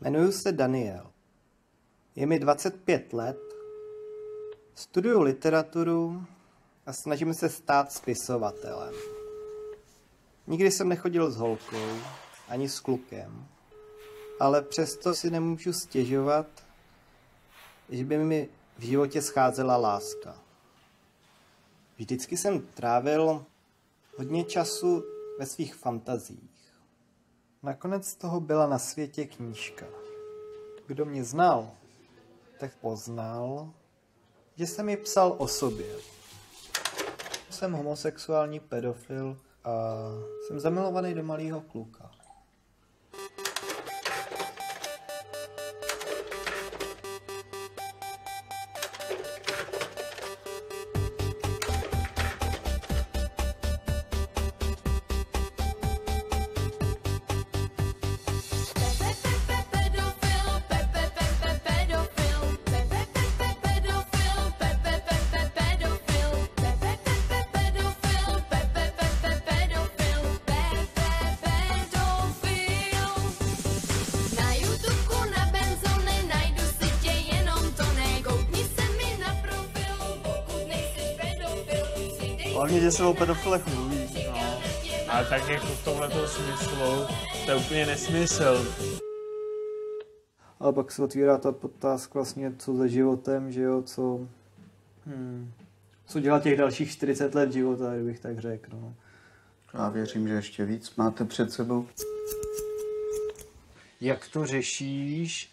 Jmenuji se Daniel. Je mi 25 let, studuju literaturu a snažím se stát spisovatelem. Nikdy jsem nechodil s holkou, ani s klukem, ale přesto si nemůžu stěžovat, že by mi v životě scházela láska. Vždycky jsem trávil hodně času ve svých fantazích. Nakonec toho byla na světě knížka. Kdo mě znal, tak poznal, že jsem ji psal o sobě. Jsem homosexuální pedofil a jsem zamilovaný do malého kluka. Hlavně, že se o pedofilech mluví. No, ale tak jako v tomhle smyslu, to je úplně nesmysl. Ale pak se otvírá ta otázka vlastně, co za životem, že jo, co... Hmm, co dělat těch dalších 40 let života, kdybych tak řekl, no. Já věřím, že ještě víc máte před sebou. jak to řešíš,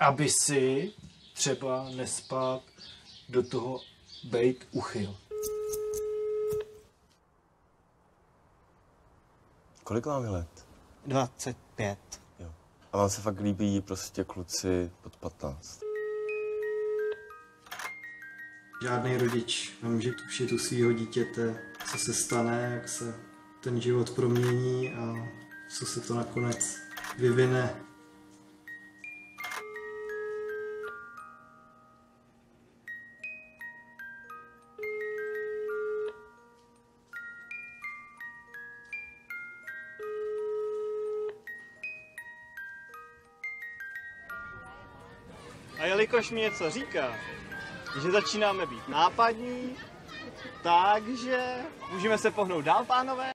aby si třeba nespát do toho bejt uchyl. Kolik vám je let? 25. Jo. A vám se fakt líbí prostě kluci pod 15. Žádný rodič nemůže tušit u svého dítěte, co se stane, jak se ten život promění a co se to nakonec vyvine. A jelikož mi něco říká, že začínáme být nápadní, takže můžeme se pohnout dál, pánové?